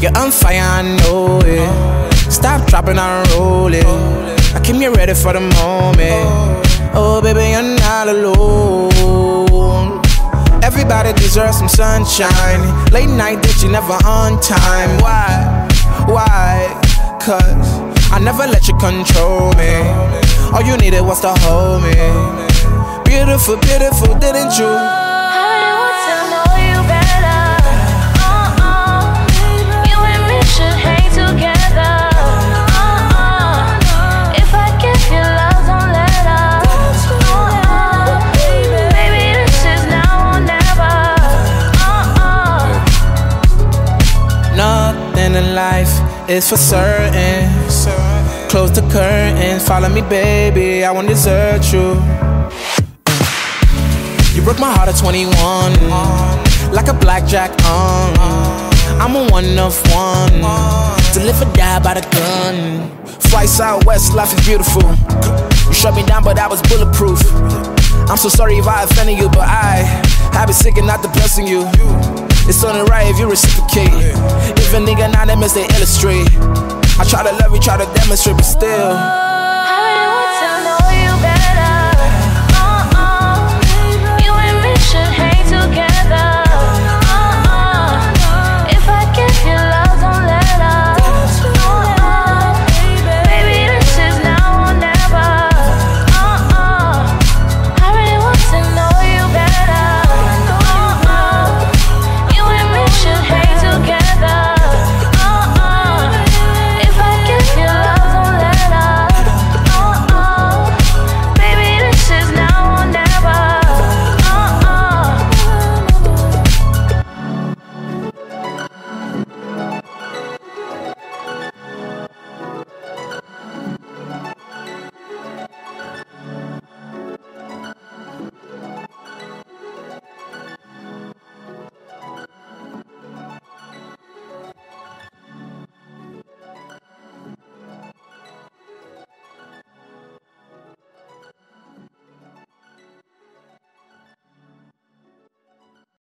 You're on fire, I know it. Stop dropping and roll it. I keep you ready for the moment. Oh, baby, you're not alone. Everybody deserves some sunshine. Late night, that you never on time. Why? Why? Cause I never let you control me. All you needed was to hold me. Beautiful, beautiful, didn't you? Nothing in life is for certain. Close the curtains, follow me, baby. I won't desert you. You broke my heart at 21, like a blackjack on. I'm a one of one, to live or die by the gun. Fly southwest, life is beautiful. You shut me down, but I was bulletproof. I'm so sorry if I offended you, but I have been sick and not the blessing you. It's only right if you reciprocate. If a nigga anonymous, they illustrate. I try to love you, try to demonstrate, but still.